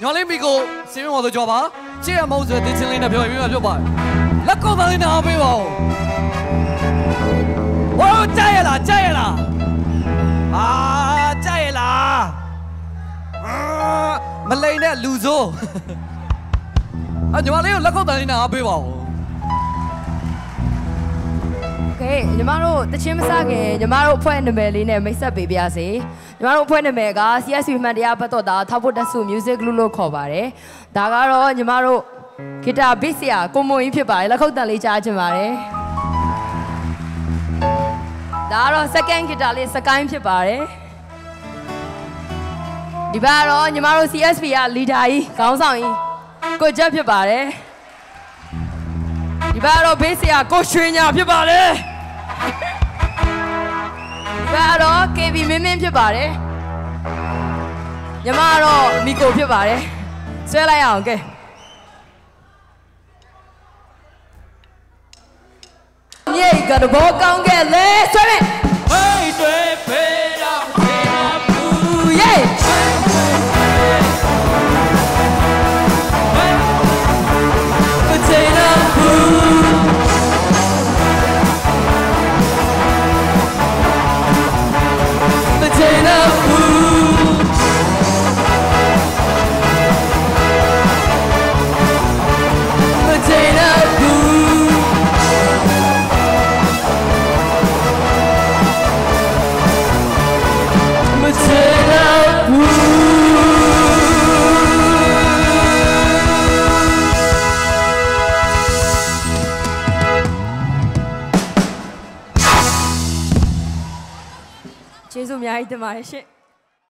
ညော်လေးမီကိုစင်းမော်ဆိုကြောပါချစ်ရမဟုတ်ဆိုတဲ့တင်းချင်းလေးနဲ့ပြောပြပြပြောပါလက်ကုပ်သားလေးနဲ့အားပေးပါဦးဝါကြိုက်ရလားကြိုက်ရလားအာကြိုက်ရလားအာမလိန်နဲ့လူစိုးအညီမလေးကိုလက်ကုပ်သားလေးနဲ့အားပေးပါဦး ကဲညီမတို့တချင်းမစခင်ညီမတို့အဖွဲ့နာမည်လေးနဲ့မိတ်ဆက်ပေးပါရစေညီမတို့အဖွဲ့နာမည်က CSP မှန်တရားပတ်တော်သားထောက်ဖို့တက်စု music group လို့ခေါ်ပါတယ်ဒါကတော့ညီမတို့ဂီတာဘစ်ဆရာကိုမွန်ကြီးဖြစ်ပါတယ်လက်ခုပ်တန်လေးကြားချင်ပါတယ်ဒါကတော့ second guitar လေးစကိုင်းဖြစ်ပါတယ်ဒီဘက်ကတော့ညီမတို့ CSP က leader ကြီးခေါင်းဆောင်ကြီးကိုချက်ဖြစ်ပါတယ်ဒီဘက်ကတော့ဘေးဆရာကိုရွှေညာဖြစ်ပါတယ်ဒီ ဘက်ကတော့ KB မင်းမင်းဖြစ်ပါတယ်ညီမကတော့မီကိုဖြစ်ပါတယ်ဆွဲလိုက်အောင်ကဲမြေကတဘောကောင်းခဲ့လေဆွဲမယ် ကျေးဇူးအများကြီးတင်ပါတယ်ရှင်